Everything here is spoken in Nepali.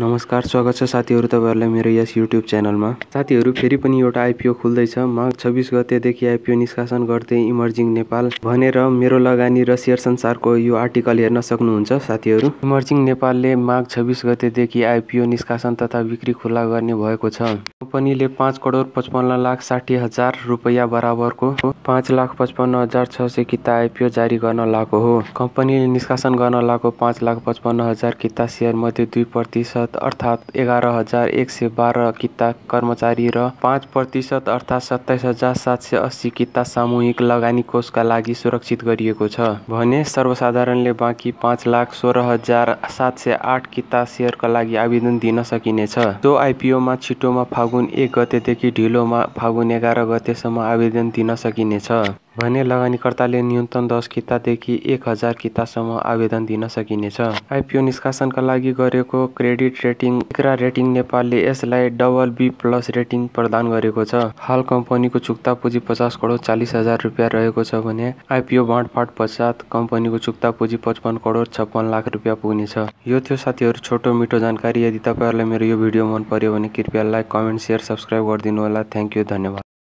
नमस्कार स्वागत छ साथीहरू तपाईँहरूलाई मेरो यस युट्युब च्यानलमा। साथीहरू फेरि पनि एउटा आइपिओ खुल्दैछ। माघ छब्बिस गतेदेखि आइपिओ निष्कासन गर्दै इमर्जिङ नेपाल भनेर मेरो लगानी र सेयर संसारको यो आर्टिकल हेर्न सक्नुहुन्छ साथीहरू। इमर्जिङ नेपालले माघ छब्बिस गतेदेखि आइपिओ निष्कासन तथा बिक्री खुल्ला गर्ने भएको छ। कम्पनीले पाँच करोड पचपन्न लाख साठी हजार रुपियाँ बराबरको पाँच लाख पचपन्न हजार छ सय किता आइपिओ जारी गर्न लागेको हो। कम्पनीले निष्कासन गर्न लागेको पाँच लाख पचपन्न हजार किता सेयर मध्ये दुई प्रतिशत प्रतिशत अर्थात् एघार हजार एक सय बाह्र किता कर्मचारी र पाँच प्रतिशत अर्थात् सत्ताइस हजार सात सय अस्सी किता सामूहिक लगानी कोषका लागि सुरक्षित गरिएको छ। भने सर्वसाधारणले बाँकी पाँच लाख सोह्र हजार सात सय आठ किता सेयरका लागि आवेदन दिन सकिनेछ। जो आइपिओमा छिटोमा फागुन एक गतेदेखि ढिलोमा फागुन एघार गतेसम्म आवेदन दिन सकिनेछ। भने लगानीकर्ताले न्यूनतम दस कितादेखि एक हजार कितासम्म आवेदन दिन सकिनेछ। आइपिओ निष्कासनका लागि गरेको क्रेडिट रेटिङ इक्रा रेटिङ नेपालले यसलाई डबल बी प्लस रेटिङ प्रदान गरेको छ। हाल कम्पनीको चुक्ता पुँजी पचास करोड चालिस हजार रुपियाँ रहेको छ भने आइपिओ बाँडफाँड पश्चात कम्पनीको चुक्ता पुँजी पचपन्न करोड छप्पन्न लाख रुपियाँ पुग्नेछ। यो थियो साथीहरू छोटो मिठो जानकारी। यदि तपाईँहरूलाई मेरो यो भिडियो मन पर्यो भने कृपया लाइक कमेन्ट सेयर सब्सक्राइब गरिदिनु होला। थ्याङ्क यू धन्यवाद।